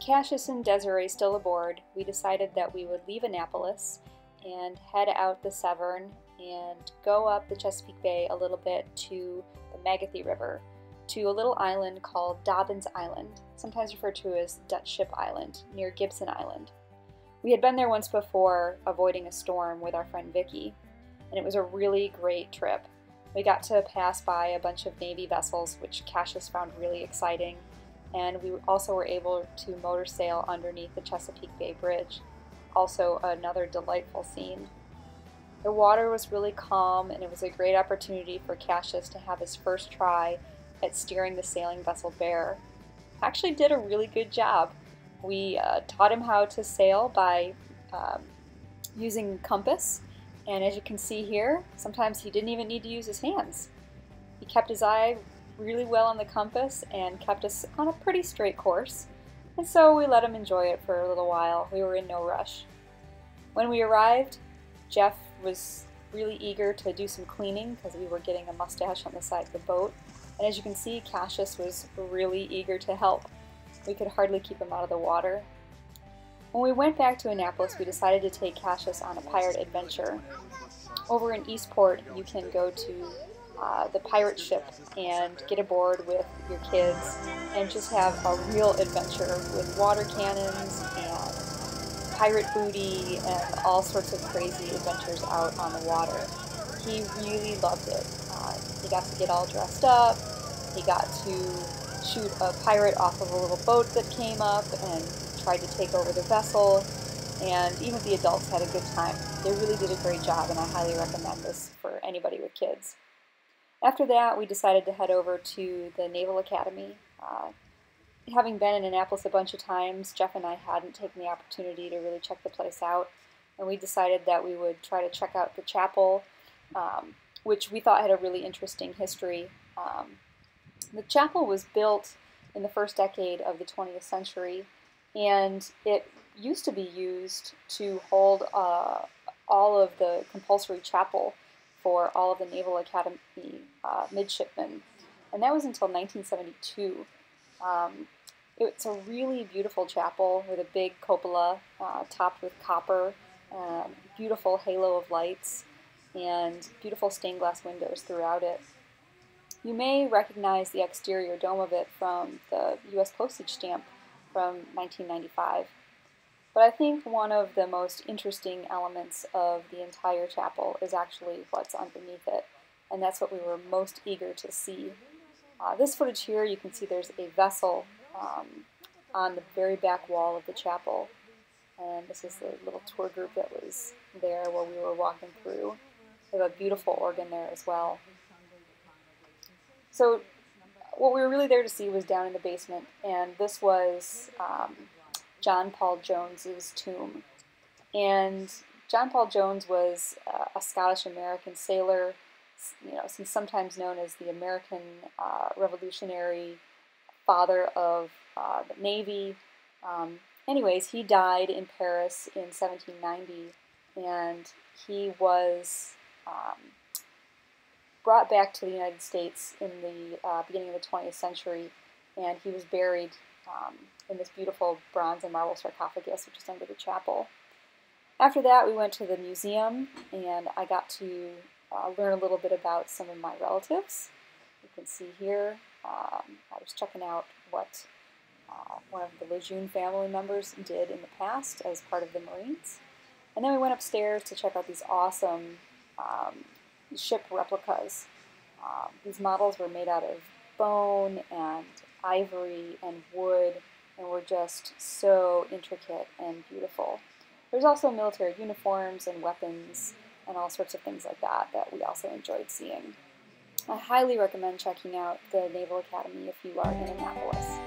Cassius and Desiree still aboard, we decided that we would leave Annapolis and head out the Severn and go up the Chesapeake Bay a little bit to the Magothy River, to a little island called Dobbins Island, sometimes referred to as Dutch Ship Island, near Gibson Island. We had been there once before, avoiding a storm with our friend Vicky, and it was a really great trip. We got to pass by a bunch of Navy vessels, which Cassius found really exciting, and we also were able to motor sail underneath the Chesapeake Bay Bridge. Also, another delightful scene. The water was really calm, and it was a great opportunity for Cassius to have his first try at steering the sailing vessel Bear. Actually, did a really good job. We uh, taught him how to sail by um, using compass, and as you can see here, sometimes he didn't even need to use his hands. He kept his eye really well on the compass and kept us on a pretty straight course, and so we let him enjoy it for a little while. We were in no rush. When we arrived, Jeff was really eager to do some cleaning because we were getting a mustache on the side of the boat. And as you can see, Cassius was really eager to help. We could hardly keep him out of the water. When we went back to Annapolis, we decided to take Cassius on a pirate adventure. Over in Eastport, you can go to uh, the pirate ship and get aboard with your kids and just have a real adventure with water cannons and pirate booty and all sorts of crazy adventures out on the water. He really loved it. Uh, he got to get all dressed up. He got to shoot a pirate off of a little boat that came up and tried to take over the vessel. And even the adults had a good time. They really did a great job, and I highly recommend this for anybody with kids. After that, we decided to head over to the Naval Academy. Uh, having been in Annapolis a bunch of times, Jeff and I hadn't taken the opportunity to really check the place out, and we decided that we would try to check out the chapel, um, which we thought had a really interesting history. Um, the chapel was built in the first decade of the 20th century, and it used to be used to hold uh, all of the compulsory chapel for all of the Naval Academy uh, midshipmen, and that was until 1972. Um, it's a really beautiful chapel with a big cupola uh, topped with copper, um, beautiful halo of lights, and beautiful stained glass windows throughout it. You may recognize the exterior dome of it from the U.S. postage stamp from 1995. But I think one of the most interesting elements of the entire chapel is actually what's underneath it, and that's what we were most eager to see. Uh, this footage here, you can see there's a vessel um, on the very back wall of the chapel, and this is the little tour group that was there while we were walking through. They have a beautiful organ there as well. So what we were really there to see was down in the basement, and this was um, John Paul Jones's tomb. And John Paul Jones was uh, a Scottish American sailor, you know, sometimes known as the American uh, Revolutionary father of uh, the Navy. Um, anyways, he died in Paris in 1790, and he was um, brought back to the United States in the uh, beginning of the 20th century, and he was buried um, in this beautiful bronze and marble sarcophagus, which is under the chapel. After that, we went to the museum, and I got to uh, learn a little bit about some of my relatives. You can see here, um, I was checking out what uh, one of the Lejeune family members did in the past as part of the Marines. And then we went upstairs to check out these awesome um, ship replicas. Um, these models were made out of bone and ivory and wood and were just so intricate and beautiful. There's also military uniforms and weapons and all sorts of things like that that we also enjoyed seeing. I highly recommend checking out the Naval Academy if you are in Annapolis.